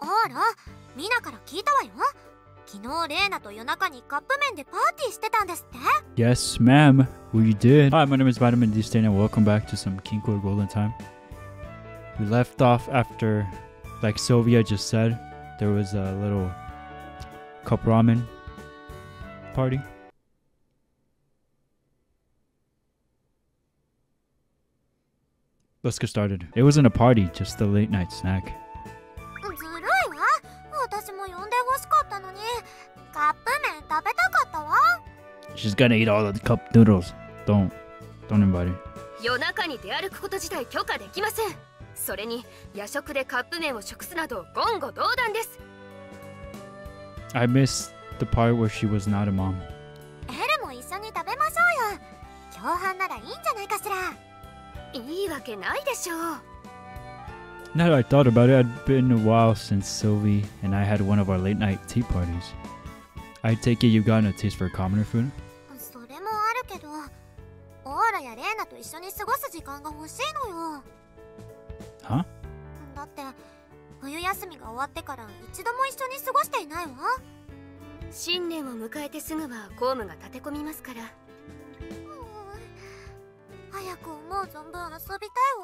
あらミナから聞いたわよ。昨日レーナと夜中にカップ麺でパーティーしてたんですって。Yes ma'am we did. Hi my name is Vitamin D Stain and welcome back to some Kinkoi Golden Time. We left off after like Sylvia just said there was a little cup ramen party. Let's get started. It wasn't a party, just a late night snack. She's gonna eat all of the cup noodles. Don't, don't invite her. 夜中に出歩くこと自体許可できませんそれに夜食でカップ麺を食すなど言語道断です I missed the part where she was not a mom. エルも一緒に食べましょうよ共犯ならいいんじゃないかしらいいわけないでしょう Now that I thought about it, it'd been a while since Sylvie and I had one of our late night tea parties. I take it you've gotten a taste for commoner food? やレーナと一緒に過ごす時間が欲しいのよ。Huh? だって冬休みが終わってから一度も一緒に過ごしていないわ。新年を迎えてすぐは公務が立て込みますから。早く思う存分遊びたい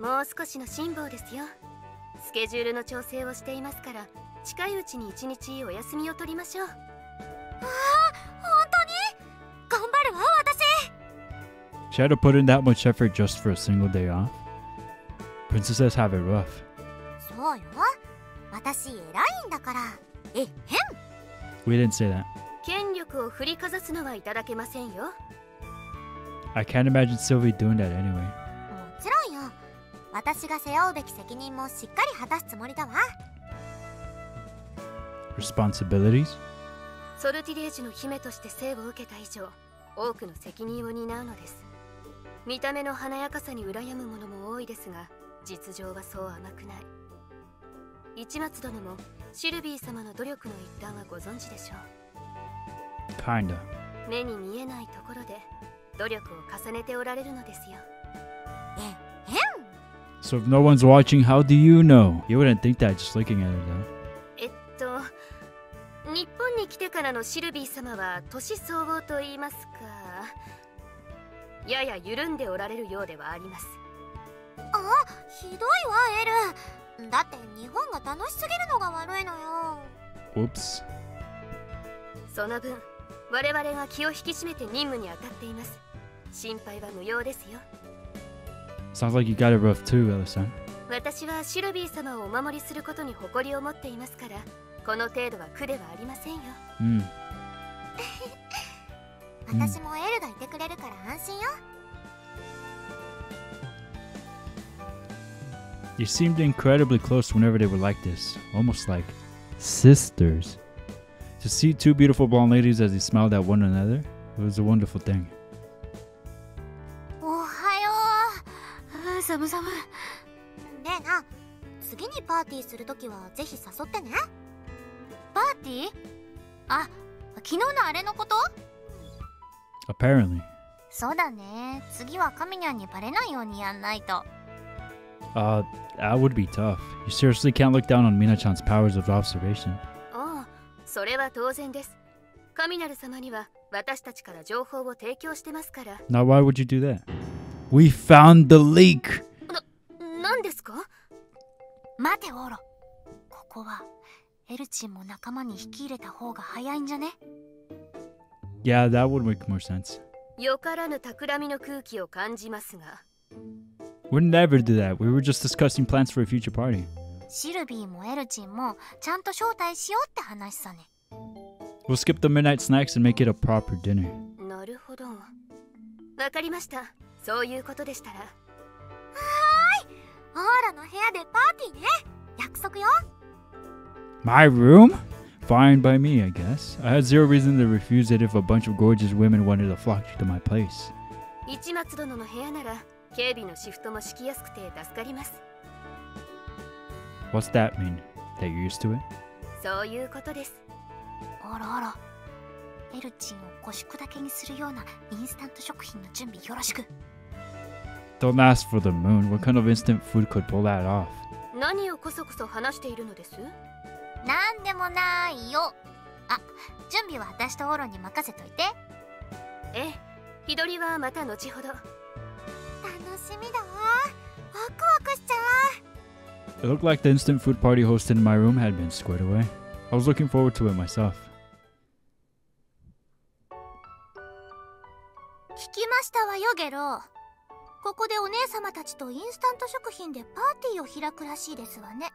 もう少しの辛抱ですよ。スケジュールの調整をしていますから近いうちに一日お休みを取りましょう She had to put in that much effort just for a single day off? Princesses have it rough. そうよ私偉いんだからえへん We didn't say that. 権力を振りかざすのはいただけませんよ I can't imagine Sylvie doing that anyway. もちろんよ私が背負うべき責任もしっかり果たすつもりだわ Responsibilities? ソルティレージの姫として生を受けた以上多くの責任を担うのです 見た目の華やかさに羨む者も多いですが実情はそう甘くない市松殿もシルビー様の努力の一端はご存知でしょ Kinda. う目に見えないところで努力を重ねておられるのですよ So if no one's watching, how do you know? You wouldn't think that just looking at her though. えっと日本に来てからのシルビー様は年相応と言いますかやや緩んでおられるようではありますあひどいわエルだって日本が楽しすぎるのが悪いのよ.その分我々が気を引き締めて任務に当たっています心配は無用ですよ Sounds like you got it rough too, Ella-san. 私はシルビー様をお守りすることに誇りを持っていますからこの程度は苦ではありませんよ Mm. 私もエルがいてくれるから安心よ You seemed incredibly close whenever they were like this, almost like sisters. To see two beautiful blonde ladies as they smiled at one another, it was a wonderful thing. おはようあ寒寒レーナ次にパーティーするときはぜひ誘ってねパーティーあ昨日のあれのこと Apparently. そうだね次はカミニャンにバレないようにやんないと Uh, that would be tough. You seriously can't look down on Mina-chan's powers of observation. ああそれは当然ですカミナル様には私たちから情報を提供してますから Now, why would you do that? We found the leak! 何ですか待てオーロここはエルチンも仲間に引き入れた方が早いんじゃね Yeah, that would make more sense. よからぬ企みの空気を感じますが We'd never do that. We were just discussing plans for a future party. シルビーもエルチンもちゃんと招待しようって話さね We'll skip the midnight snacks and make it a proper dinner. なるほどわかりましたそういうことでしたらオーラの部屋でパーティーね約束よ My room? Fine by me, I guess. I had zero reason to refuse it if a bunch of gorgeous women wanted to flock to my place. 市松殿の部屋なら警備のシフトも敷きやすくて助かります What's that mean? That you're used to it? そういうことですあらあらエルチンを腰砕けにするようなインスタント食品の準備よろしく Don't ask for the moon. What kind of instant food could pull that off? 何をこそこそ話しているのです なんでもないよあ準備は私とオロに任せといてええ日取りはまた後ほど楽しみだわワクワクしちゃう It looked like the instant food party hosted in my room had been squared away. I was looking forward to it myself. 聞きましたわよゲロここでお姉様たちとインスタント食品でパーティーを開くらしいですわね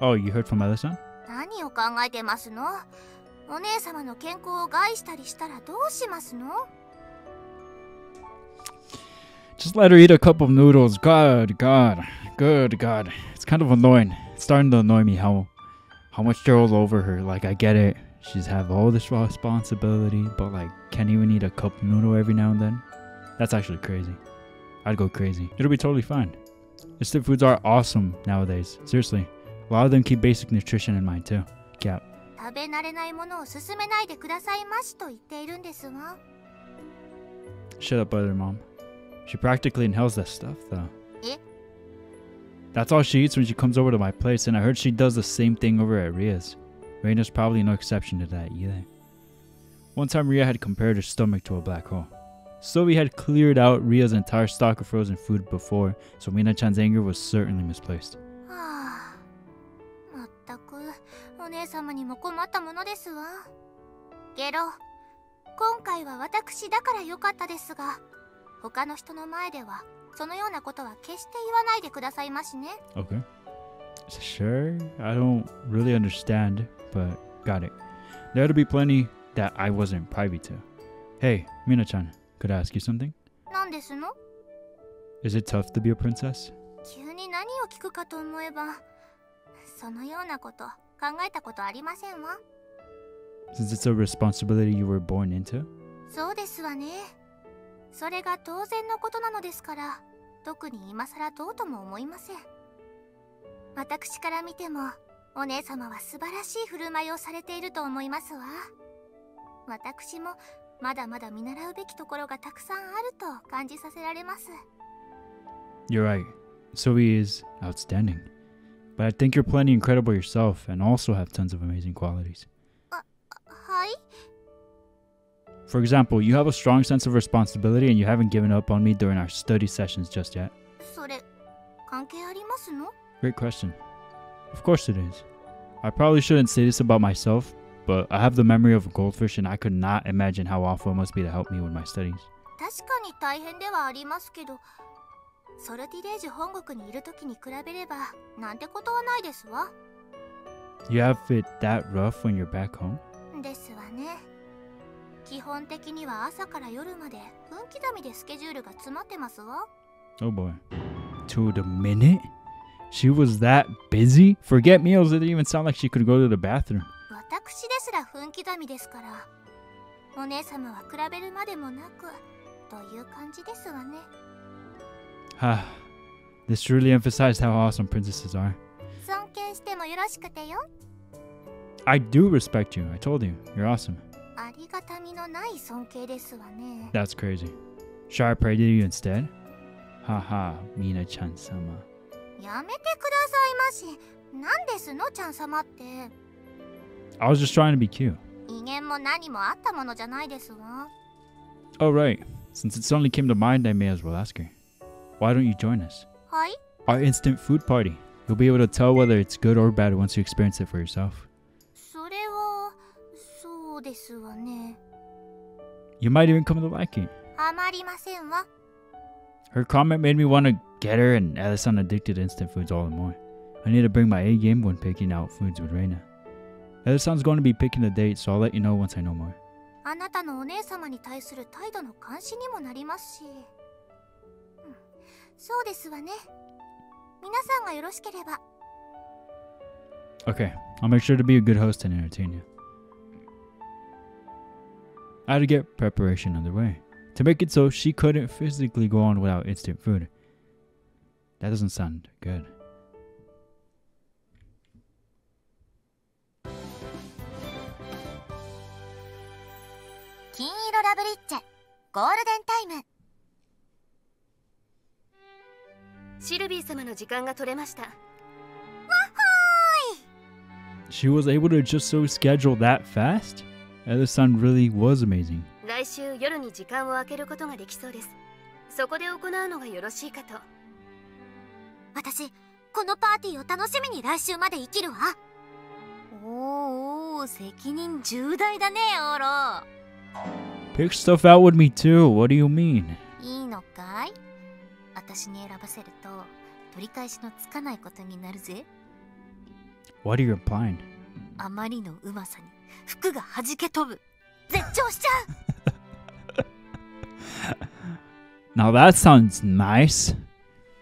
Oh, you heard from Ella-san? 何を考えてますのお姉様の健康を害したりしたらどうしますの Just let her eat a cup of noodles. God, God, good God. It's kind of annoying. It's starting to annoy me how how much they're all over her. Like I get it. She's have all this responsibility, but like can't even eat a cup of noodle every now and then. That's actually crazy. I'd go crazy. It'll be totally fine. Instant foods are awesome nowadays. Seriously. A lot of them keep basic nutrition in mind too. Cap. 食べ慣れないものを勧めないでくださいましと言っているんですわ。Shut up, other mom. She practically inhales that stuff, though. Eh? That's all she eats when she comes over to my place, and I heard she does the same thing over at Ria's. Reina's probably no exception to that either. One time, Ria had compared her stomach to a black hole. Sylvie had cleared out Ria's entire stock of frozen food before, so Mina Chan's anger was certainly misplaced. お姉様にも困ったものですわ。ゲロ、今回は私だから良かったですが、他の人の前ではそのようなことは決して言わないでくださいましね。Okay. Sure, I don't really understand, but got it. There'll be plenty that I wasn't privy to. Hey, Mina chan, could I ask you something? 何ですの Is it tough to be a princess? 急に何を聞くかと思えば、そのようなこと考えたことありませんわ。 Since it's a responsibility you were born into? そうですわね。それが当然のことなのですから、特に今更どうとも思いません。私から見ても、お姉様は素晴らしい振る舞いをされていると思いますわ。私もまだまだ見習うべきところがたくさんあると感じさせられます。 You're right. Zoe is outstanding. But I think you're plenty incredible yourself and also have tons of amazing qualities. Uh, hi? For example, you have a strong sense of responsibility and you haven't given up on me during our study sessions just yet. Great question. Of course it is. I probably shouldn't say this about myself, but I have the memory of a goldfish and I could not imagine how awful it must be to help me with my studies. ソルティレージ本国にいる時に比べれば、なんてことはないですわ。 You have it that rough when you're back home? ですわね基本的には朝から夜まで分刻みでスケジュールが詰まってますわ Oh boy. To the minute? She was that busy? Forget meals, it didn't even sound like she could go to the bathroom. 私ですら分刻みですからお姉様は比べるまでもなくという感じですわね Ah, this truly emphasized how awesome princesses are. 尊敬してもよろしくてよ I do respect you, I told you. You're awesome. ありがたみのない尊敬ですわね That's crazy. Should I pray to you instead? Haha, Mina chan sama. やめてくださいまし何ですのちゃん様って I was just trying to be cute. 威厳も何もあったものじゃないですわ Oh, right. Since it suddenly came to mind, I may as well ask her. Why don't you join us? はい Our instant food party. You'll be able to tell whether it's good or bad once you experience it for yourself. それはそうですわね You might even come to like it. あまりませんわ Her comment made me want to get her and Alison addicted to instant foods all the more. I need to bring my A game when picking out foods with Reina. Alison's going to be picking a date, so I'll let you know once I know more. あなたのお姉様に対する態度の監視にもなりますし、うん そうですわね皆さんがよろしければ Okay, I'll make sure to be a good host and entertain you. I had to get preparation underway to make it so she couldn't physically go on without instant food. That doesn't sound good. 金色シルビー様の時間が取れました She was able to just so schedule that fast? Ella-san really was amazing. 来週夜に時間を空けることができそうですそこで行うのがよろしいかと私このパーティーを楽しみに来週まで生きるわおーおー責任重大だねオーロ Pick stuff out with me too. What do you mean? いいのかい 私に選ばせると取り返しのつかないことになるぜ What are you implying? あまりのうまさに服が弾け飛ぶ絶頂しちゃう Now that sounds nice.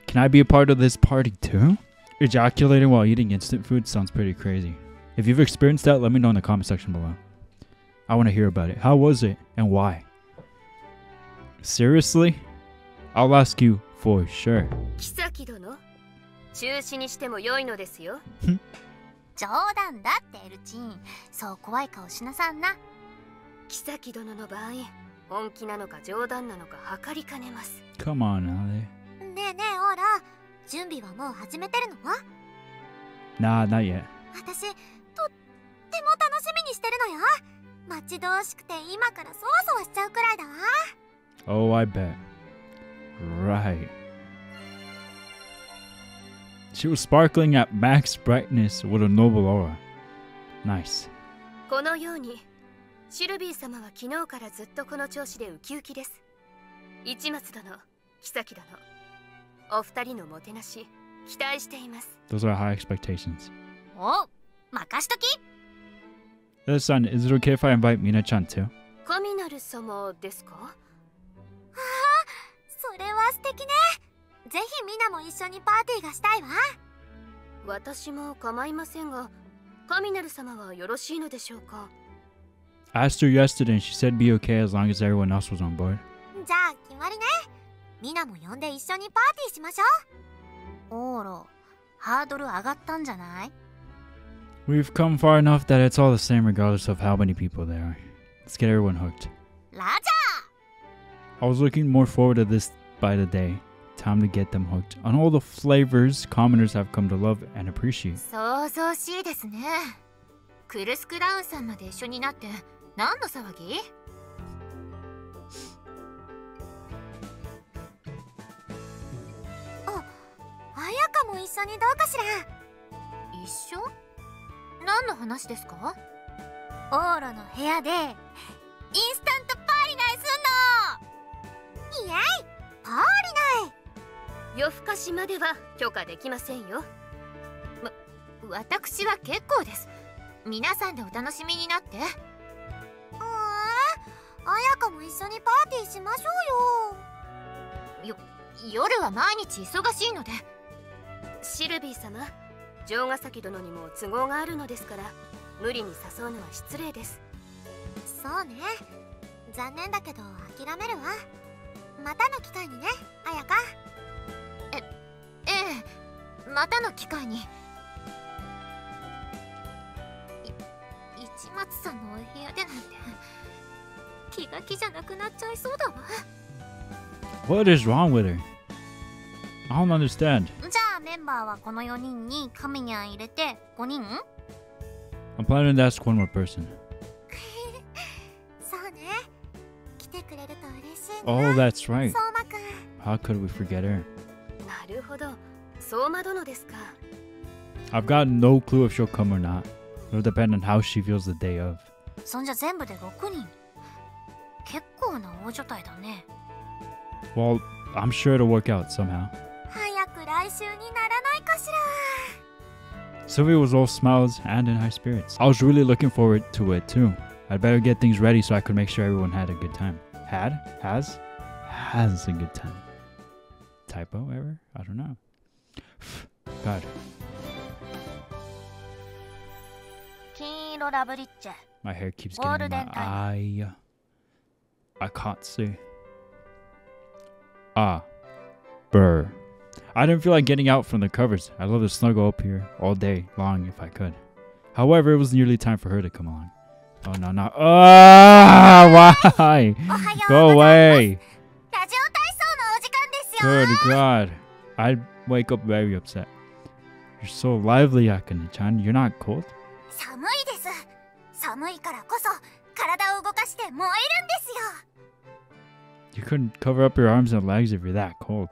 Can I be a part of this party too? Ejaculating while eating instant food sounds pretty crazy. If you've experienced that, let me know in the comment section below. I want to hear about it. How was it and why? Seriously? I'll ask you for sure. 妃殿？中止にしても良いのですよ。冗談だってエルチン。そう怖い顔しなさんな。妃殿の場合本気なのか冗談なのか測りかねます。Come on, Ale. ねえねえオーラ。準備はもう始めてるの？Nah, not yet. 私とっても楽しみにしてるのよ。待ち遠しくて今からそわそわしちゃうくらいだわ。Oh, I bet. Right. She was sparkling at max brightness with a noble aura. Nice. このようにシルビー様は昨日からずっとこの調子でウキウキです市松殿妃殿お二人のもてなし期待しています Those are high expectations. お任しとき Son, is it okay if I invite Mina-chan too? 神なる様ですかそ れは素敵ねぜひみんなも一緒にパーティーがしたいわ私も構いませんが神なる様はよろしいのでしょうか I asked her yesterday and she said be okay as long as everyone else was on board. じゃあ決まりねみんなも呼んで一緒にパーティーしましょうオーロハードル上がったんじゃない We've come far enough that it's all the same regardless of how many people there are. Let's get everyone hooked. ラジ I was looking more forward to this by the day. Time to get them hooked on all the flavors commoners have come to love and appreciate. 想像しいですねクルス・クラウンさんまで一緒になって何の騒ぎあ綾香も一緒にどうかしら一緒何の話ですかオーロの部屋でインスタントパーリナイすんのイエイパーリナイ夜更かしまでは許可できませんよ。私は結構です。皆さんでお楽しみになって。ああ綾香も一緒にパーティーしましょうよ。よ夜は毎日忙しいので。シルビー様城ヶ崎殿にも都合があるのですから無理に誘うのは失礼です。そうね。残念だけど諦めるわまたの機会にね綾香えええまたの機会にい市松さんのお部屋でなんて気が気じゃなくなっちゃいそうだわ What is wrong with her? I don't understand. じゃあメンバーはこの4人にカミニャン入れて5人 I'm planning to ask one more person. Oh, that's right. 相馬くん How could we forget her? なるほど相馬殿ですか I've got no clue if she'll come or not. It'll depend on how she feels the day of. そんじゃ全部で6人結構な大所帯だね Well, I'm sure it'll work out somehow. 早く来週にならないかしら Sylvia was all smiles and in high spirits. I was really looking forward to it too. I'd better get things ready so I could make sure everyone had a good time. Had? Has? Has a good time. Typo ever? I don't know. God. 金色ラブリッチェ My hair keeps Golden getting in my time. eye. I can't see. Ah. Brr. I didn't feel like getting out from the covers. I'd love to snuggle up here all day long if I could. However, it was nearly time for her to come along. Oh, no, no. Oh, why? Go away. Good God. I'd wake up very upset. You're so lively, Akane-chan. You're not cold? You couldn't cover up your arms and legs if you're that cold.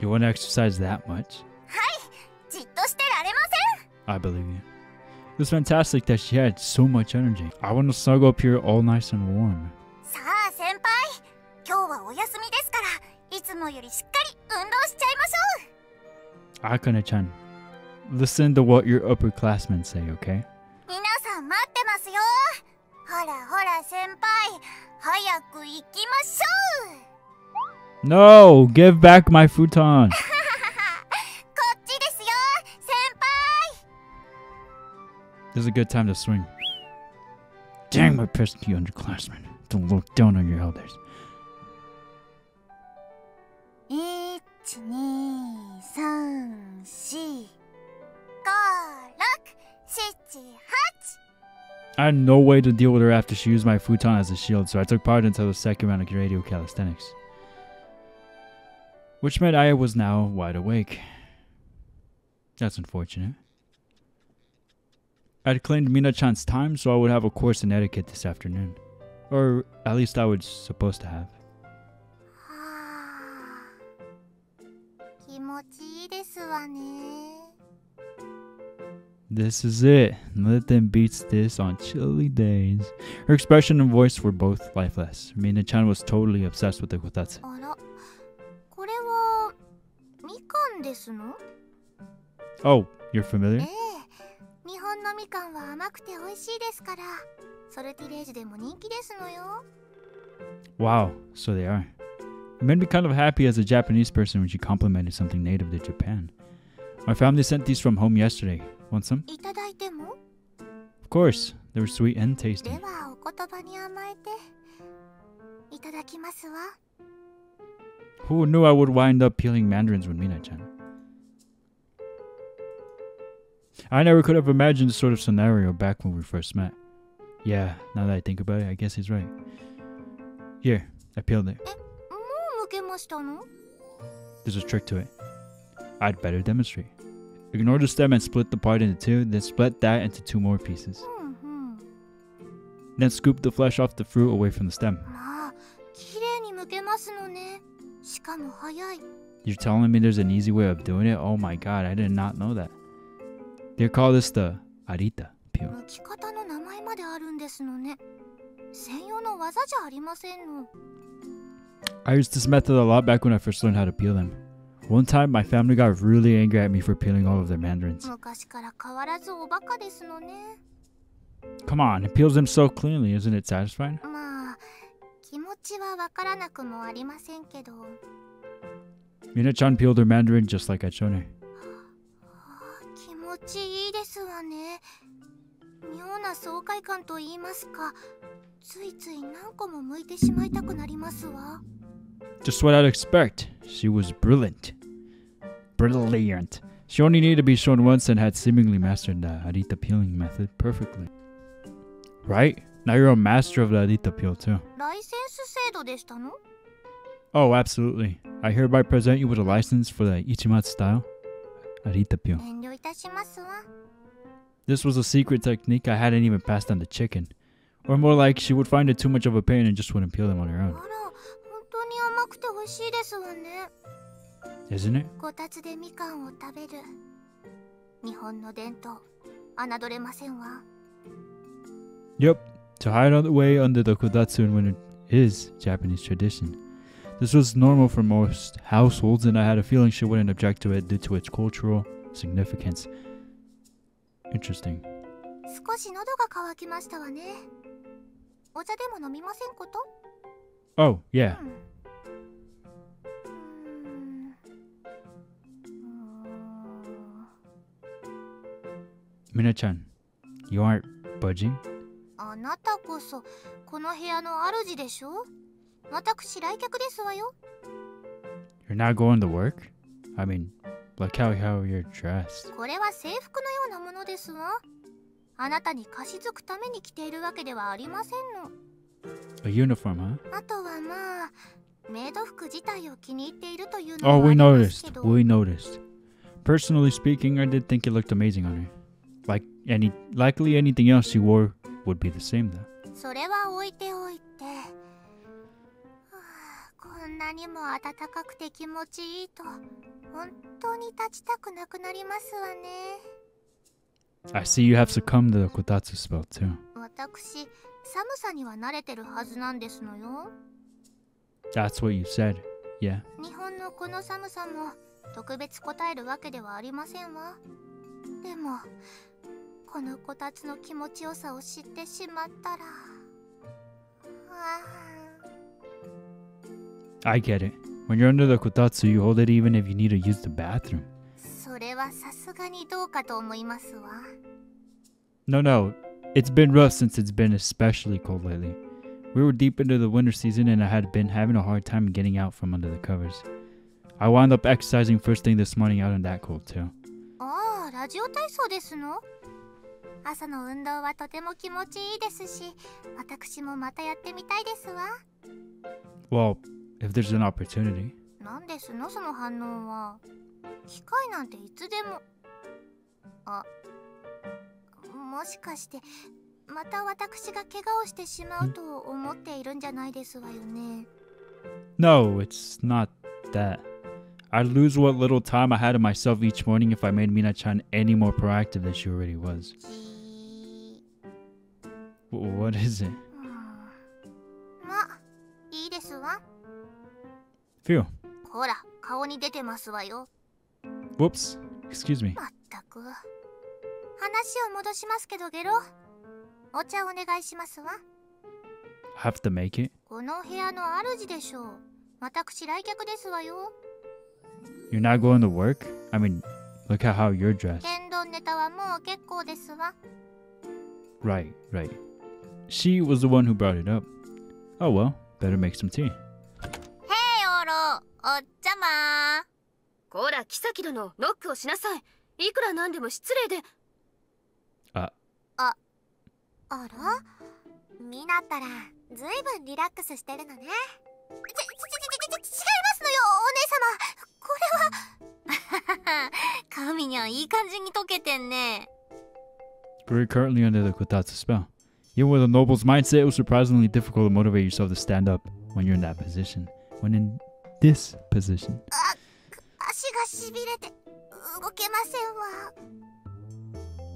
You want to exercise that much? はい じっとしてられま I believe you. It was fantastic that she had so much energy. I want to snuggle up here all nice and warm. せんさあ先輩今日はお休みですからいつもよりしっかり運動しちゃいましょう Akane-chan, listen to what your upperclassmen say, okay? 皆さん待ってますよほらほら先輩早く行きましょう No! Give back my futon! This is a good time to swing. Dang my pesky underclassmen. Don't look down on your elders. I had no way to deal with her after she used my futon as a shield, so I took part until the second round of radio calisthenics. Which meant I was now wide awake. That's unfortunate. I'd claimed Mina-chan's time, so I would have a course in etiquette this afternoon. Or at least I was supposed to have. This is it. Nothing beats this on chilly days. Her expression and voice were both lifeless. Mina-chan was totally obsessed with the kotatsu. Oh, you're familiar? のみかんは甘くて美味しいですからソルティレージでも人気ですのよ Wow, so they are. It made me kind of happy as a Japanese person when she complimented something native to Japan. My family sent these from home yesterday. Want some? いただいても Of course. They were sweet and で tasty. はお言葉に甘えていただきますわ Who knew I would wind up peeling mandarins with Mina-chan? I never could have imagined this sort of scenario back when we first met. Yeah, now that I think about it, I guess he's right. Here, I peeled it. There's a trick to it. I'd better demonstrate. Ignore the stem and split the part into two, then split that into two more pieces. Then scoop the flesh off the fruit away from the stem. You're telling me there's an easy way of doing it? Oh my god, I did not know that. They call this the Arita peel. used this method a lot back when I first learned how to peel them. One time, my family got really angry at me for peeling all of their mandarins. Come on, it peels them so cleanly, isn't it satisfying? Mina-chan peeled her mandarin just like I'd shown her. 気持ちいいですわね妙な爽快感と言いますかついつい何個も剥いてしまいたくなりますわ Just what I'd expect. She was brilliant. Brilliant. She only needed to be shown once and had seemingly mastered the arita peeling method perfectly. Right? Now you're a master of the arita peel too. ライセンス制度でしたの Oh, absolutely. I hereby present you with a license for the Ichimatsu style Arita Pio. This was a secret technique I hadn't even passed on the chicken. Or more like she would find it too much of a pain and just wouldn't peel them on her own. Isn't it? Yep, to hide on the way under the kotatsu in winter is Japanese tradition. This was normal for most households, and I had a feeling she wouldn't object to it due to its cultural significance. Interesting. 少し喉が渇きましたわねお茶でも飲みませんこと Oh, yeah. うんうーん Mina-chan, you aren't budging? あなたこそこの部屋の主でしょ 私来客ですわよ You're not going to work? I mean, look how, how you're dressed. これは制服のようなものですわあなたに貸し付くために着ているわけではありませんの A uniform, huh? あとはまあ メイド服自体を気に入っているという Oh, のはあ we りますけ noticed. ど We noticed. Personally speaking, I did think it looked amazing on her. Like any, likely anything else she wore would be the same though. それは置いておいて、はあこ んなにも暖かくて気持ちいいと本当に立ちたくなくなりますわね I see you have succumbed to the kotatsu spell too. 私寒さには慣れてるはずなんですのよ That's what you said. Yeah. 日本のこの寒さも特別答えるわけではありませんわでもこのこたつの気持ちよさを知ってしまったらあ I get it. When you're under the kotatsu, you hold it even if you need to use the bathroom. あそれはさすがにどうかと思いますわ No, no. It's been rough since it's been especially cold lately. We were deep into the winter season and I had been having a hard time getting out from under the covers. I wound up exercising first thing this morning out in that cold too. ああラジオ体操ですの朝の運動はとても気持ちいいですし私もまたやってみたいですわ Well, if there's an opportunity. なんですのその反応は機械なんていつでもあもしかしてまた私が怪我をしてしまうと思っているんじゃないですわよね No, it's not that. I'd lose what little time I had of myself each morning if I made Mina-chan any more proactive than she already was. じ W- what is it? Phew. ほら顔に出てますわよ Whoops. Excuse me. まったく話を戻しますけどゲロお茶お願いしますわ Have to make it? この部屋の主でしょう私来客ですわよ You're not going to work? I mean, look at how you're dressed. 天丼ネタはもう結構ですわ Right, right. She was the one who brought it up. Oh well, better make some tea. おっちゃまこら妃殿ノックをしなさいいくらなんでも失礼であらみなったらずいぶんリラックスしてるのねちちちちちち違いますのよお姉様これは神にはいい感じに溶けてんね We're currently under the Kotatsu spell. Even with a noble's mindset, it was surprisingly difficult to motivate yourself to stand up when you're in that position. When in this position.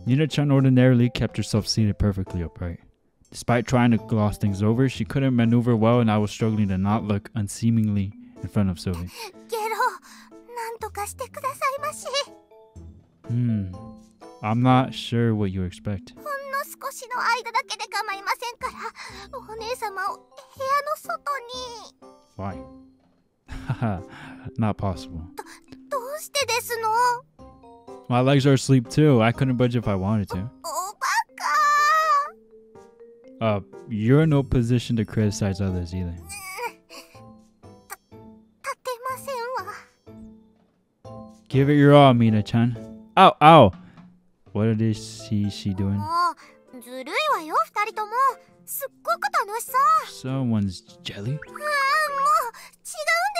Yuna-chan ordinarily kept herself seated perfectly upright. Despite trying to gloss things over, she couldn't maneuver well and I was struggling to not look unseemingly in front of Sylvie. Hmm. I'm not sure what you expect. Why? Haha, not possible. どうしてですの My legs are asleep too. I couldn't budge if I wanted to. おバカ Uh, you're in no position to criticize others either. 立てませんわ Give it your all, Mina-chan. Ow, ow! What is she, she doing? もうずるいわよ二人とも すっごく楽しそう。Someone's jelly? ああもう違うんで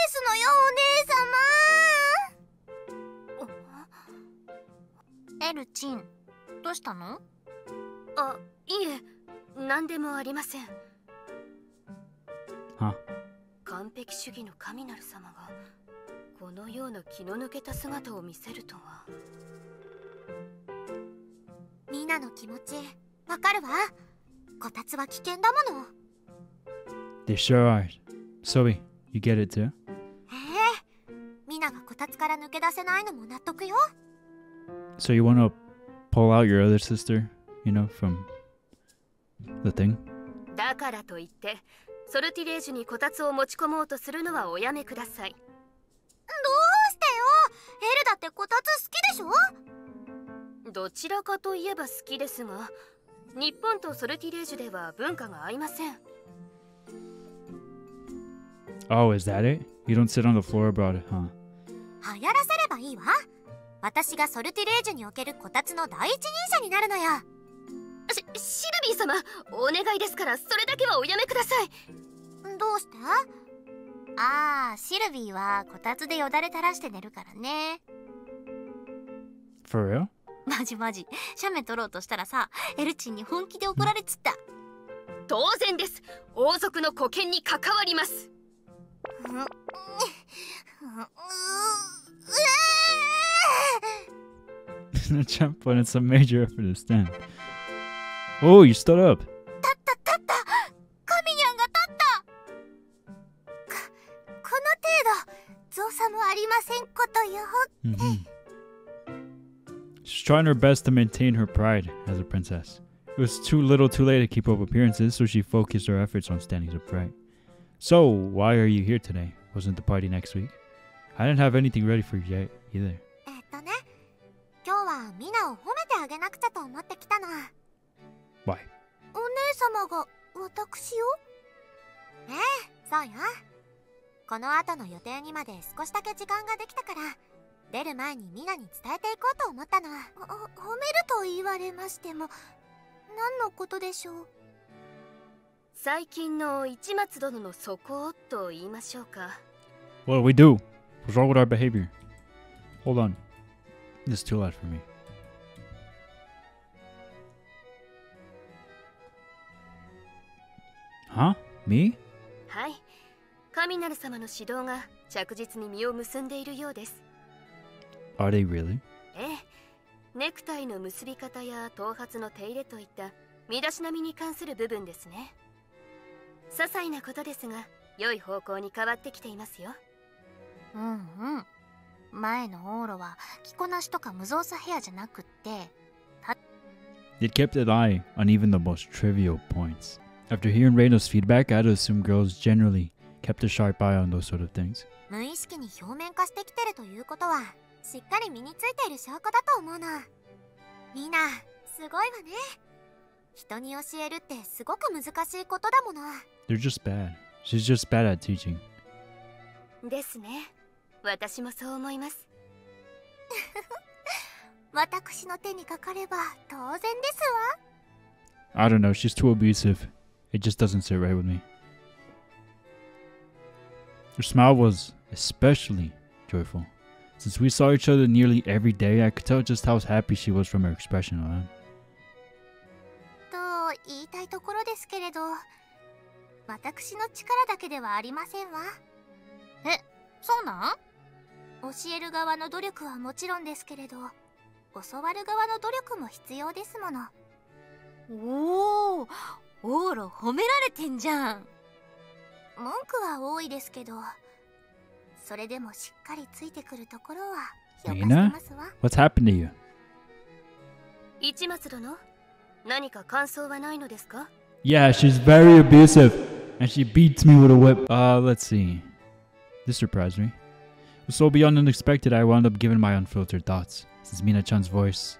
すのよお姉様。エルチンどうしたの？あいえ何でもありません。Huh? 完璧主義の神なる様がこのような気の抜けた姿を見せるとは。みんなの気持ちわかるわこたつは危険だもの They sure are. Sobi, you get it too? ええみんながこたつから抜け出せないのも納得よ So you want to pull out your other sister, you know, from the thing? だからといってソルティレージュにこたつを持ち込もうとするのはおやめくださいどうしてよエルだってこたつ好きでしょどちらかといえば好きですが 日本とソルティレージュでは文化が合いません Oh, is that it? You don't sit on the floor about it, huh? 流行らせればいいわ私がソルティレージュにおけるこたつの第一人者になるのよしシルビー様お願いですからそれだけはおやめくださいどうして？ああシルビーはこたつでよだれ垂らして寝るからね For real? マジマジ写メ撮ろうとしたらさエルチンに本気で怒られつった。当然です。王族の保険に関わります。うううう the champ put in some major effort to stand. Oh, you stood up. 立った立った。カミニャンが立った。かこの程度造作もありませんことよ。Hmm trying her best to maintain her pride as a princess. It was too little too late to keep up appearances, so she focused her efforts on standing upright. So, why are you here today? Wasn't the party next week? I didn't have anything ready for you yet either. えっとね今日はミナを褒めてあげなくちゃと思ってきたの Why? お姉様が私をええそうよこの後の予定にまで少しだけ時間ができたから 出る前にミナに伝えていこうと思ったの褒めると言われましても何のことでしょう？最近の市松殿の素行と言いましょうか What do we do? What's wrong with our behavior? Hold on. This is too loud for me. Huh? Me? はい神なる様の指導が着実に実を結んでいるようです Are they really? ええ。ネクタイの結び方や頭髪の手入れといった身だしなみに関する部分ですね。些細なことですが、良い方向に変わってきていますよ。うんうん。前のオーロは着こなしとか無造作ヘアじゃなくって kept an eye on even the most trivial points. After hearing Reina's feedback, I'd assume girls generally kept a sharp eye on those sort of things. 無意識に表面化してきてるということはしっかり身についている証拠だと思うのみんなすごいわね人に教えるってすごく難しいことだもの They're just bad. She's just bad at teaching. ですね私もそう思います私の手にかかれば当然ですわ I don't know, she's too abusive. It just doesn't sit right with me. Her smile was especially joyful. Since we saw each other nearly every day, I could tell just how happy she was from her expression alone. と言いたいところですけれど私の力だけではありませんわ。えそうなん？教える側の努力はもちろんですけれど教わる側の努力も必要ですもの。おおオーロ褒められてんじゃん。文句は多いですけどそれでもしっかりついてくるところは評価してますわ What's happened to you? 市松殿何か感想はないのですか Yeah, she's very abusive. And she beats me with a whip. Uh, let's see. This surprised me. Was so beyond unexpected, I wound up giving my unfiltered thoughts, since Mina chan's voice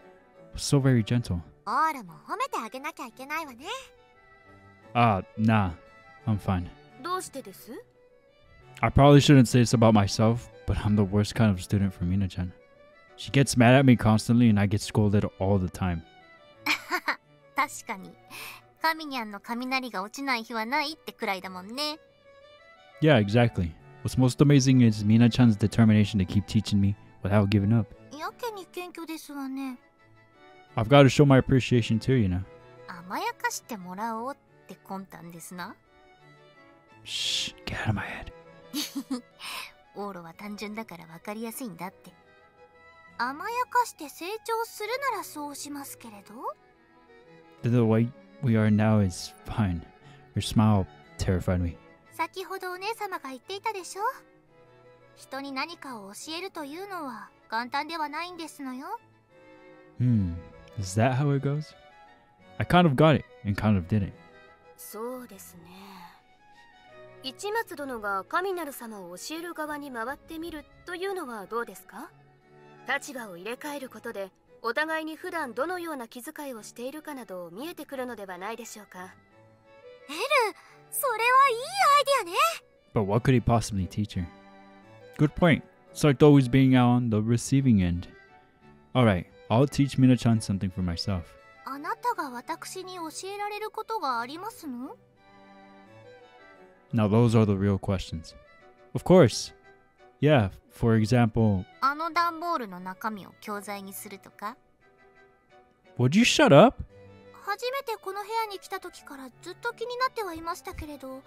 was so very gentle. オールも褒めてあげなきゃいけないわね Ah, nah. I'm fine. どうしてです I probably shouldn't say this about myself, but I'm the worst kind of student for Mina chan. She gets mad at me constantly, and I get scolded all the time. 確かにカミニャンの雷が落ちない日はないってくらいだもんね Yeah, exactly. What's most amazing is Mina chan's determination to keep teaching me without giving up. やけに謙虚ですわね I've got to show my appreciation too, you know. 甘やかしてもらおうって魂胆ですな Shh, get out of my head. オーロは単純だから分かりやすいんだって甘やかして成長するならそうしますけれど The way we are now is fine. Her smile terrified me. 先ほどお姉様が言っていたでしょ人に何かを教えるというのは簡単ではないんですのよ Hmm, is that how it goes? I kind of got it and kind of didn't. そうですね市松殿が神なる様を教える側に回ってみるというのはどうですか立場を入れ替えることでお互いに普段どのような気遣いをしているかなど見えてくるのではないでしょうかそれはいいアイディアね But what could he possibly teach her? Good point. Like always being out on the receiving end. Alright, I'll teach Mina-chan something for myself. あなたが私に教えられることがありますの Now those are the real questions. Of course. Yeah, for example, あの段ボールの中身を教材にするとか would you shut up? 初めてこの部屋に来た時からずっと気になってはいましたけれど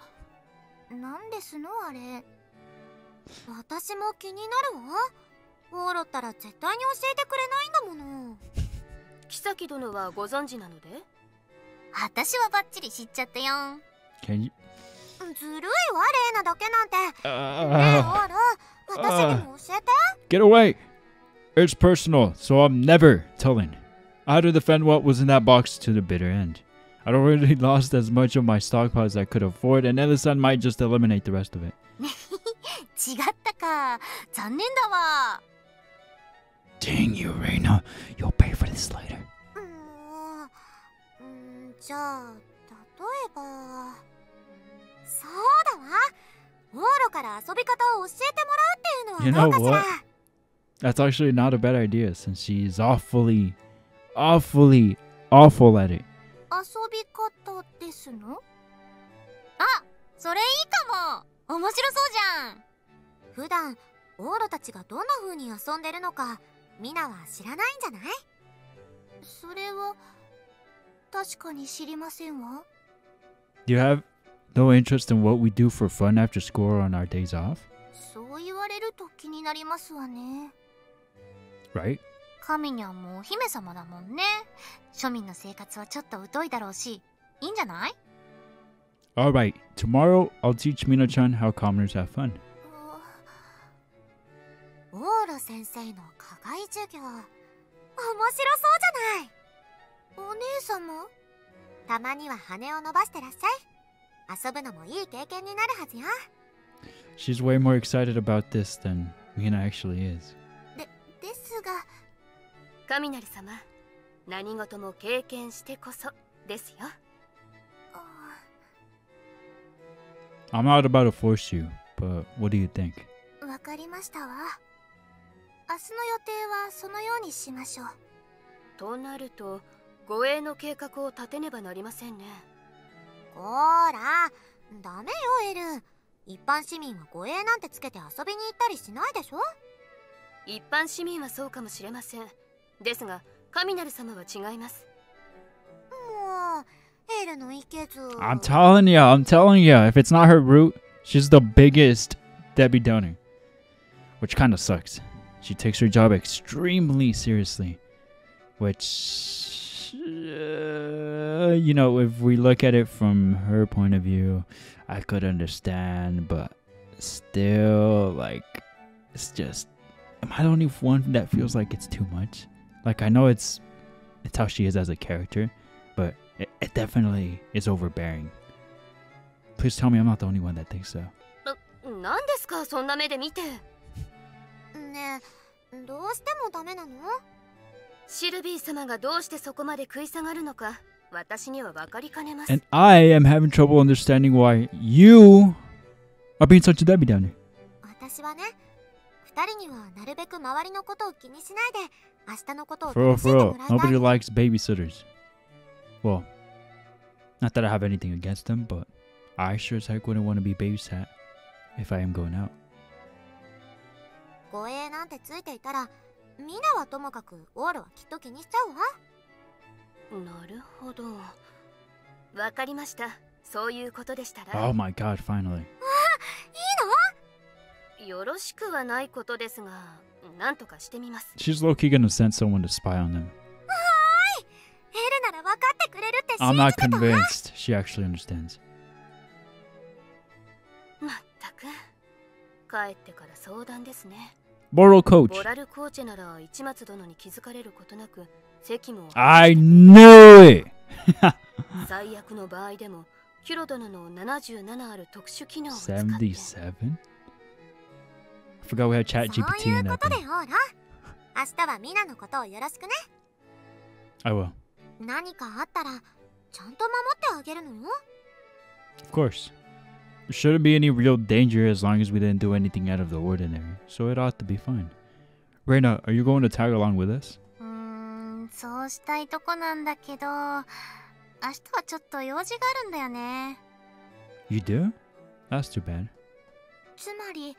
なんですのあれ私も気になるわオーロったら絶対に教えてくれないんだもの妃殿はご存知なので私はバッチリ知っちゃったよ Can you? ずるいわレイナだけなんてねえオ Uh, ーロ私にも教えて get away! It's personal, so I'm never telling. I had to defend what was in that box to the bitter end. I'd already lost as much of my stockpile as I could afford, and Elisan might just eliminate the rest of it. 違ったか残念だわ Dang you, Reina. You'll pay for this later. もううんじゃあ例えば そうだわ。オーロから遊び方を教えてもらうっていうのはどうかしら。That's actually not a bad idea since she's awfully, awfully awful at it. 遊び方ですの？あそれいいかも。面白そうじゃん。普段オーロたちがどんな風に遊んでるのかミナは知らないんじゃない？それは確かに知りませんわ。Do you have no interest in what we do for fun after school on our days off? そう言われると気になりますわね Right? 神にゃんもお姫様だもんね庶民の生活はちょっと疎いだろうしいいんじゃない Alright, tomorrow I'll teach Mina chan how commoners have fun. オーロ先生の課外授業面白そうじゃないお姉様たまには羽を伸ばしてらっしゃい She's way more excited about this than Mina actually is. でですが雷様何事も経験してこそですよあ I'm not about to force you, but what do you think? わかりましたわ明日の予定はそのようにしましょうとなると護衛の計画を立てねばなりませんねほ ーら。ダメよエル。一般市民は護衛なんてつけて遊びに行ったりしないでしょ？一般市民はそうかもしれません。ですが神なる様は違います。もうエルのいけず I'm telling you I'm telling you if it's not her route she's the biggest Debbie Downer. Which kind of sucks. She takes her job extremely seriously which uh, you know, if we look at it from her point of view, I could understand, but still, like, it's just. Am I the only one that feels like it's too much? Like, I know it's it's how she is as a character, but it, it definitely is overbearing. Please tell me I'm not the only one that thinks so. 何ですかそんな目で見てねえどうしてもダメなの シルビー様がどうしてそこまで食い下がるのか私には分かりかねます And I am having trouble understanding why you are being such a Debbie Downer. 私はね二人にはなるべく周りのことを気にしないで明日のことを For real, 楽しん for で real. もらいたい Nobody likes babysitters. Well, not that I have anything against them, but I sure as heck wouldn't want to be babysat if I am going out. 護衛なんてついていたら ミナはともかくオールはきっと気にしちゃうわ。なるほど。わかりました。そういうことでしたら。Oh my god, finally. よろしくはないことですが何とかしてみます。She's low key gonna send someone to spy on them. エルなら分かってくれるって信 I'm じ not てたわ。Convinced. She actually understands. まったく。帰ってから相談ですね Moral coach. ボラルコーチェなら市松殿に気づかれることなく責務を I knew it! 最悪の場合でもキュロ殿の77ある特殊機能を使って77? I forgot we had そう ChatGPT い in う that ことで thing. オーラ明日はミナのことをよろしくね I will. 何かあったらちゃんと守ってあげるのよ Of course. There shouldn't be any real danger as long as we didn't do anything out of the ordinary, so it ought to be fine. Reina, are you going to tag along with us? うーんそうしたいとこなんだけど明日はちょっと用事があるんだよね You do? That's too bad. つまり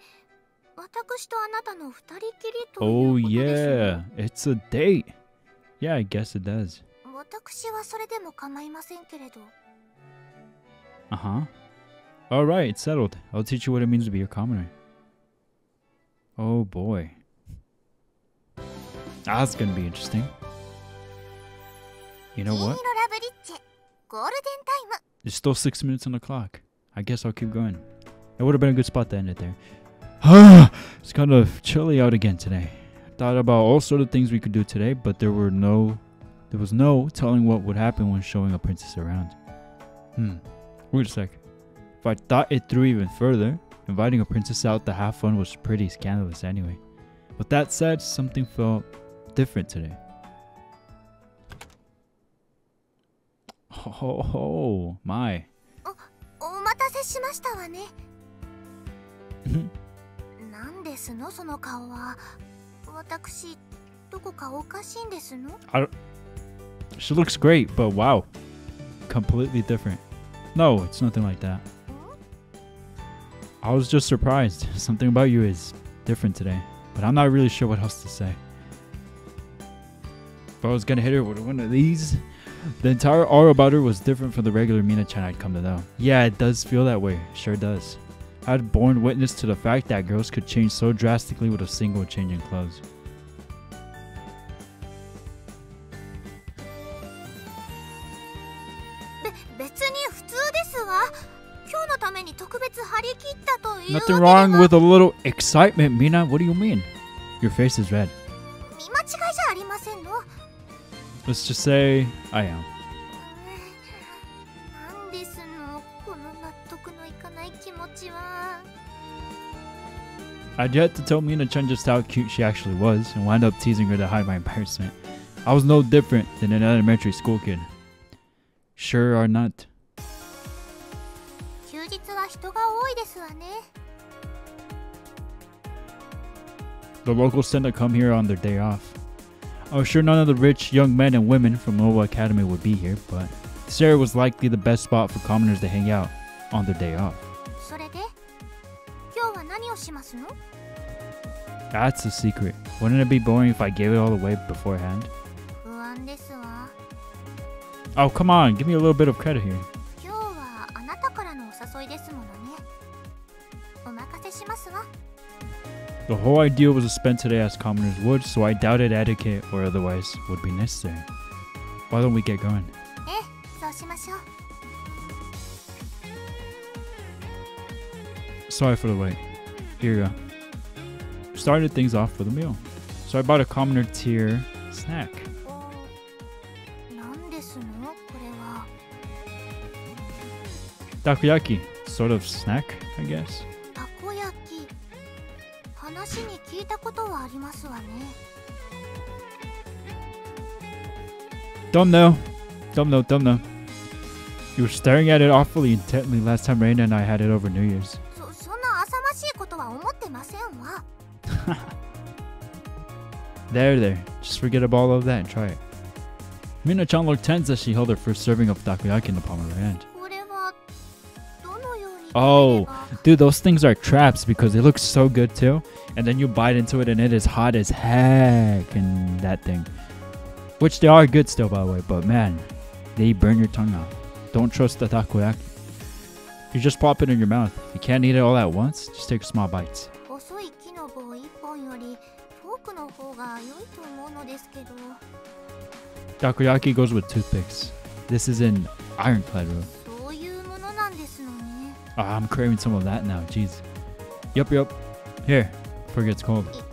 私とあなたの二人きりと Oh いうことですね yeah, it's a date. Yeah, I guess it does. 私はそれでも構いませんけれど Uh huh. Alright, it's settled. I'll teach you what it means to be a commoner. Oh boy. Ah, that's gonna be interesting. You know what? It's still six minutes on the clock. I guess I'll keep going. It would have been a good spot to end it there. it's kind of chilly out again today. Thought about all sort of things we could do today, but there were no, there was no telling what would happen when showing a princess around. Hmm. Wait a sec. But I thought it through even further. Inviting a princess out to have fun was pretty scandalous anyway. With that said, something felt different today. Oh, oh my. Mm-hmm. I, she looks great, but wow. Completely different. No, it's nothing like that. I was just surprised. Something about you is different today, but I'm not really sure what else to say. If I was gonna hit her with one of these, the entire aura about her was different from the regular Mina Chan I'd come to know. Yeah, it does feel that way. Sure does. I'd borne witness to the fact that girls could change so drastically with a single change in clothes. nothing wrong with a little excitement, Mina. What do you mean? Your face is red. Let's just say I am. I'd yet to tell Mina Chan just how cute she actually was and wound up teasing her to hide my embarrassment. I was no different than an elementary school kid. Sure or not. 休日は人が多いですわね。The locals tend to come here on their day off. I was sure none of the rich young men and women from Nova Academy would be here, but Sarah was likely the best spot for commoners to hang out on their day off. That's the secret. Wouldn't it be boring if I gave it all away beforehand? Oh, come on, give me a little bit of credit here. The whole idea was to spend today as commoners would, so I doubted etiquette or otherwise would be necessary. Why don't we get going? Sorry for the wait. Here you go. Started things off with a meal. So I bought a commoner tier snack. Takoyaki, sort of snack, I guess. りますわね Dumb though. You were staring at it awfully intently last time Reina and I had it over New Year's. there, there. Just forget about all of that and try it. Mina-chan looked tense as she held her first serving of takoyaki in the palm of her hand. Oh, dude, those things are traps because they look so good too and then you bite into it and it is hot as heck and that thing. Which they are good still, by the way, but man, they burn your tongue out. Don't trust the takoyaki. You just pop it in your mouth. You can't eat it all at once, just take small bites. Takoyaki goes with toothpicks. This is an ironclad rule. Ah, I'm craving some of that now, jeez. Yup, yup. Here, forget it's cold.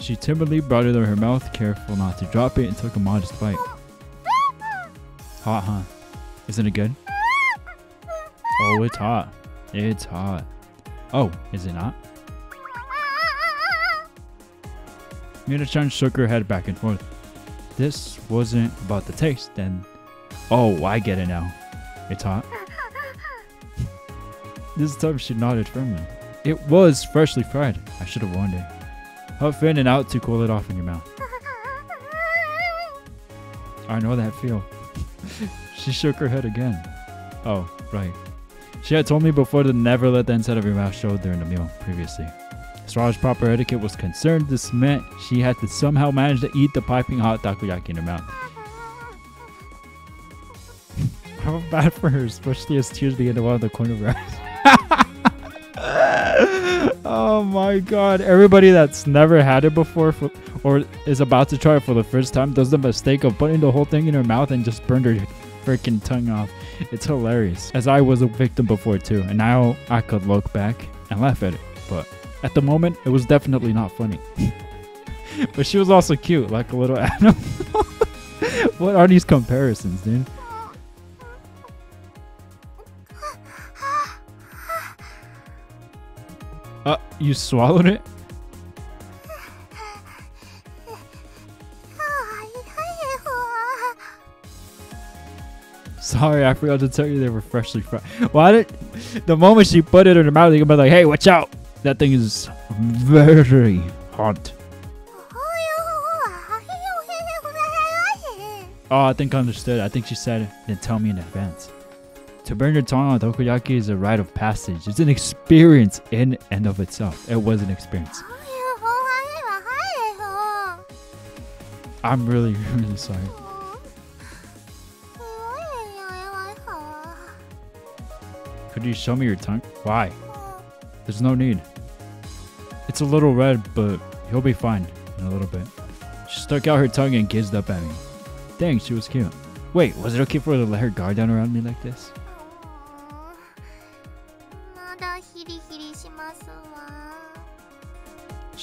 She timidly brought it to her mouth, careful not to drop it, and took a modest bite. Hot, huh? Isn't it good? Oh, it's hot. It's hot. Oh, is it not? Mina-chan shook her head back and forth. This wasn't about the taste, and... Oh, I get it now. It's hot this time she nodded firmly. It was freshly fried. I should have warned her. Huff in and out to cool it off in your mouth. I know that feel. she shook her head again. Oh, right. She had told me before to never let the inside of your mouth show during the meal previously. As far as proper etiquette was concerned, this meant she had to somehow manage to eat the piping hot takoyaki in her mouth. How bad for her, especially as tears began to well in the corner of her eyes. oh my god. Everybody that's never had it before for, or is about to try it for the first time does the mistake of putting the whole thing in her mouth and just burned her freaking tongue off. It's hilarious. As I was a victim before too, and now I could look back and laugh at it. But at the moment, it was definitely not funny. but she was also cute, like a little animal. what are these comparisons, dude? You swallowed it? Sorry, I forgot to tell you they were freshly fried. Why did the moment she put it in her mouth, you can be like, "Hey, watch out! That thing is very hot." Oh, I think I understood. I think she said, it. "Then tell me in advance." To burn your tongue on takoyaki is a rite of passage. It's an experience in and of itself. It was an experience. I'm really, really sorry. Could you show me your tongue? Why? There's no need. It's a little red, but he'll be fine in a little bit. She stuck out her tongue and gazed up at me. Dang, she was cute. Wait, was it okay for her to let her guard down around me like this?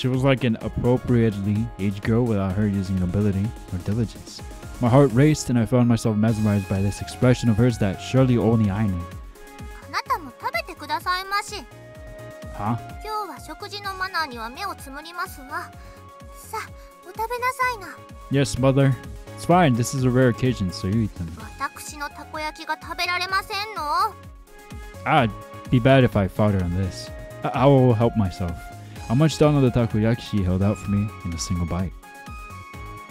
She was like an appropriately aged girl without her using ability or diligence. My heart raced and I found myself mesmerized by this expression of hers that surely only I knew. Huh? Yes, mother. It's fine, this is a rare occasion, so you eat them. I'd be bad if I fought on this. I, I will help myself. I munched down on the takoyaki she held out for me in a single bite.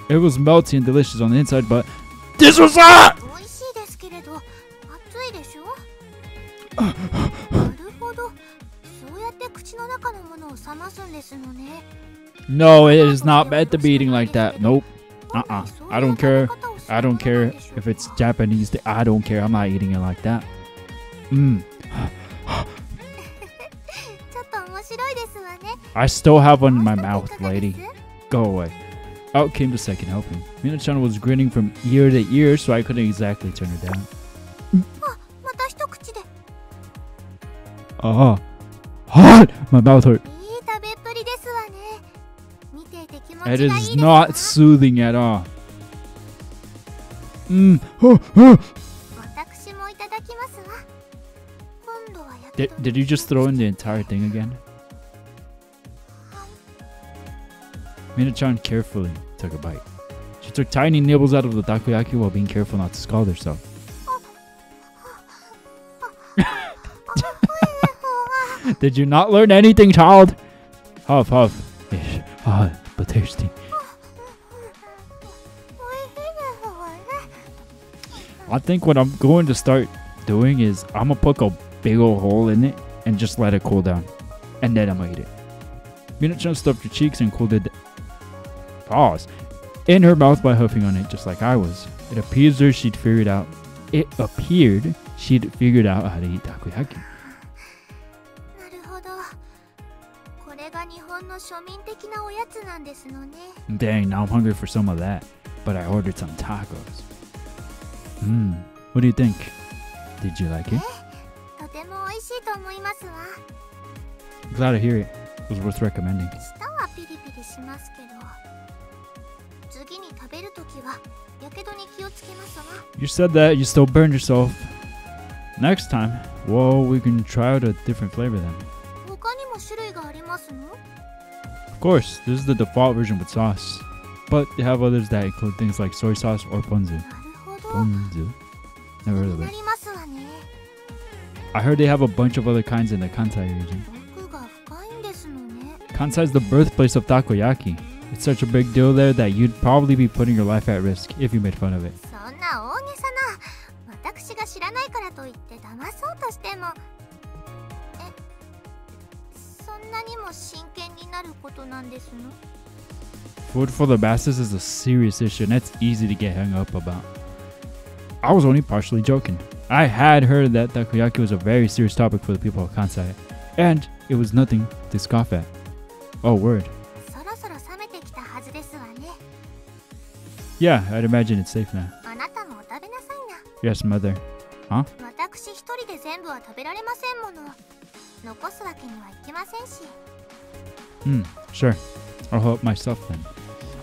It was melty and delicious on the inside, but this was hot! no, it is not meant to be eating like that. Nope. Uh-uh. I don't care. I don't care if it's Japanese. I don't care. I'm not eating it like that. Mmm. I still have one in my mouth, lady. Go away. Out came the second helping. Mina-chan was grinning from ear to ear, so I couldn't exactly turn her down. Ah, hot! My mouth hurt. It is not soothing at all. Mm. Did, did you just throw in the entire thing again? Minachan carefully took a bite. She took tiny nibbles out of the takoyaki while being careful not to scald herself. Did you not learn anything, child? Huff, huff. Ish, hot, but tasty. I think what I'm going to start doing is I'm gonna poke a big old hole in it and just let it cool down, and then I'm gonna eat it. Minachan stuffed her cheeks and cooled it Pause, in her mouth by huffing on it, just like I was. It appears her she'd figured out. It appeared she'd figured out how to eat takoyaki. Dang, now I'm hungry for some of that. But I ordered some tacos. Hmm, what do you think? Did you like it? Eh, Glad to hear it. It was worth recommending. You said that, you still burned yourself. Next time, well, we can try out a different flavor then. Of course, this is the default version with sauce. But they have others that include things like soy sauce or ponzu. Ponzu? Never heard of it. I heard they have a bunch of other kinds in the Kansai region. Kansai is the birthplace of takoyaki. It's such a big deal there that you'd probably be putting your life at risk if you made fun of it. そんな大げさな。私が知らないからといって騙そうとしても。え、そんなにも真剣になることなんですの Food for the masses is a serious issue and that's easy to get hung up about. I was only partially joking. I had heard that takoyaki was a very serious topic for the people of Kansai, and it was nothing to scoff at. Oh, word. Yeah, I'd imagine it's safe now. Yes, mother. Huh? Hmm, sure. I'll help myself then.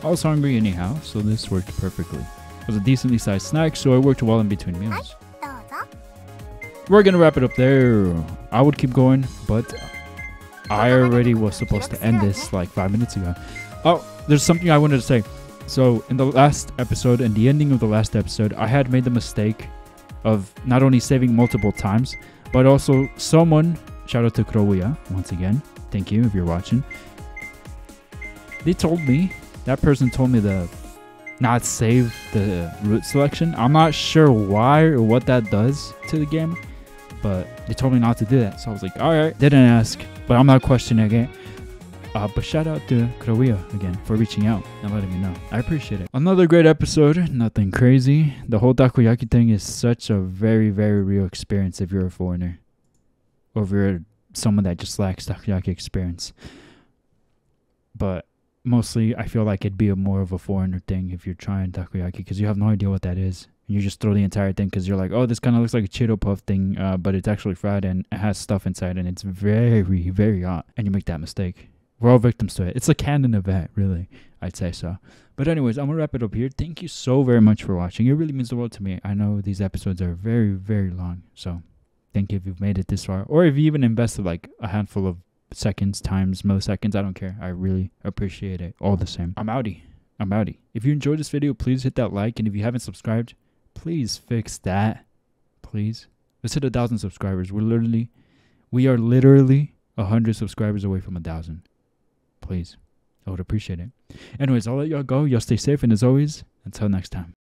I was hungry anyhow, so this worked perfectly. It was a decently sized snack, so I worked well in between meals. We're gonna wrap it up there. I would keep going, but I already was supposed to end this like five minutes ago. Oh, there's something I wanted to say. So, in the last episode, in the ending of the last episode, I had made the mistake of not only saving multiple times, but also someone, shout out to Krowuya once again, thank you if you're watching. They told me, that person told me to not save the route selection. I'm not sure why or what that does to the game but they told me not to do that. So I was like, all right, didn't ask, but I'm not questioning it. Uh, but shout out to Krowia again for reaching out and letting me know. I appreciate it. Another great episode. Nothing crazy. The whole takoyaki thing is such a very, very real experience if you're a foreigner, or if you're someone that just lacks takoyaki experience. But mostly, I feel like it'd be a more of a foreigner thing if you're trying takoyaki because you have no idea what that is and you just throw the entire thing because you're like, oh, this kind of looks like a Cheeto Puff thing, uh, but it's actually fried and it has stuff inside and it's very, very hot. And you make that mistake. We're all victims to it. It's a canon event, really. I'd say so. But anyways, I'm gonna wrap it up here. Thank you so very much for watching. It really means the world to me. I know these episodes are very, very long, so thank you if you've made it this far, or if you even invested like a handful of seconds times milliseconds. I don't care. I really appreciate it. All the same. I'm outie. I'm outie. If you enjoyed this video, please hit that like, and if you haven't subscribed, please fix that. Please. Let's hit a thousand subscribers. We're literally, we are literally a hundred subscribers away from a thousand. Please. I would appreciate it. Anyways, I'll let y'all go. Y'all stay safe, and as always, until next time.